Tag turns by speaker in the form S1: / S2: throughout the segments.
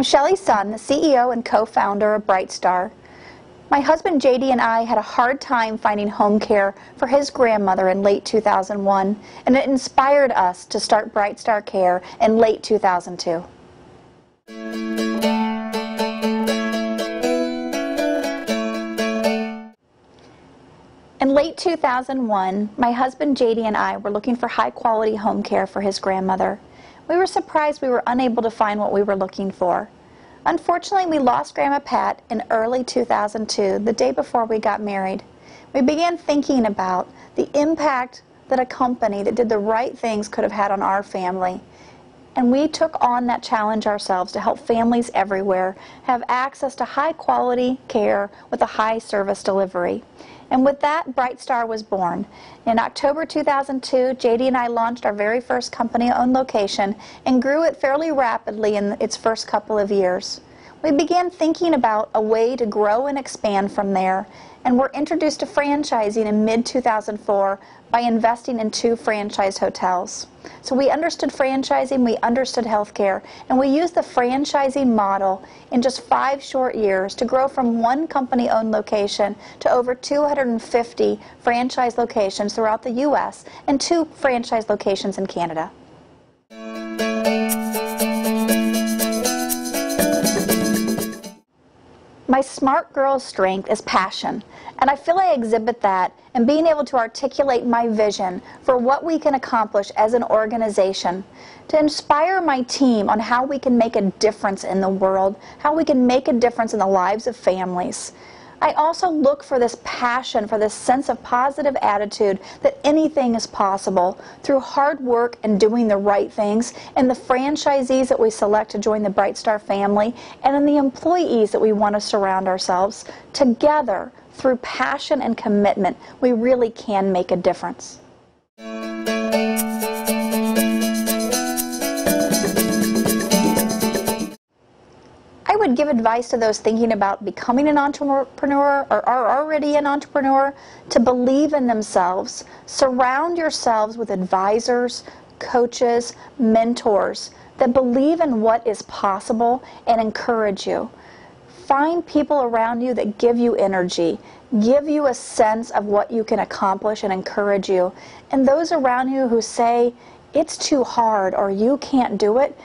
S1: I'm Shelly Sun, the CEO and co-founder of BrightStar. My husband JD and I had a hard time finding home care for his grandmother in late 2001, and it inspired us to start BrightStar Care in late 2002. In late 2001, my husband JD and I were looking for high quality home care for his grandmother. We were surprised we were unable to find what we were looking for. Unfortunately, we lost Grandma Pat in early 2002, the day before we got married. We began thinking about the impact that a company that did the right things could have had on our family. And we took on that challenge ourselves to help families everywhere have access to high quality care with a high service delivery. And with that, BrightStar was born. In October 2002, JD and I launched our very first company-owned location and grew it fairly rapidly in its first couple of years. We began thinking about a way to grow and expand from there and we were introduced to franchising in mid-2004 by investing in two franchise hotels. So we understood franchising, we understood healthcare, and we used the franchising model in just five short years to grow from one company-owned location to over 250 franchise locations throughout the U.S. and two franchise locations in Canada. My smart girl's strength is passion, and I feel I exhibit that in being able to articulate my vision for what we can accomplish as an organization, to inspire my team on how we can make a difference in the world, how we can make a difference in the lives of families. I also look for this passion, for this sense of positive attitude that anything is possible through hard work and doing the right things, and the franchisees that we select to join the BrightStar family, and in the employees that we want to surround ourselves. Together, through passion and commitment, we really can make a difference. Would give advice to those thinking about becoming an entrepreneur or are already an entrepreneur to believe in themselves. Surround yourselves with advisors, coaches, mentors that believe in what is possible and encourage you. Find people around you that give you energy, give you a sense of what you can accomplish and encourage you. And those around you who say, it's too hard or you can't do it,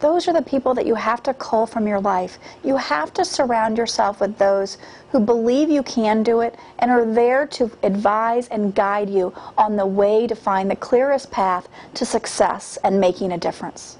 S1: those are the people that you have to cull from your life. You have to surround yourself with those who believe you can do it and are there to advise and guide you on the way to find the clearest path to success and making a difference.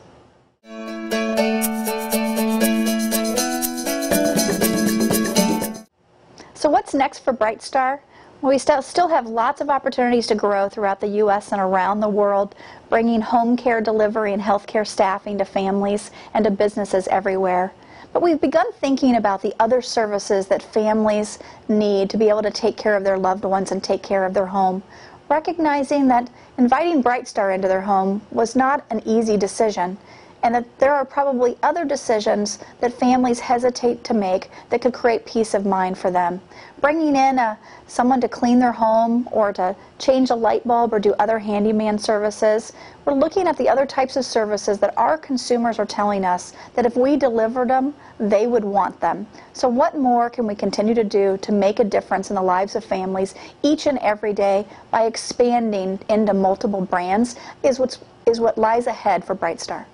S1: So what's next for BrightStar? We still, have lots of opportunities to grow throughout the U.S. and around the world, bringing home care delivery and healthcare staffing to families and to businesses everywhere. But we've begun thinking about the other services that families need to be able to take care of their loved ones and take care of their home, recognizing that inviting BrightStar into their home was not an easy decision and that there are probably other decisions that families hesitate to make that could create peace of mind for them. Bringing in a, someone to clean their home or to change a light bulb or do other handyman services, we're looking at the other types of services that our consumers are telling us that if we delivered them, they would want them. So what more can we continue to do to make a difference in the lives of families each and every day by expanding into multiple brands is, what's, is what lies ahead for BrightStar.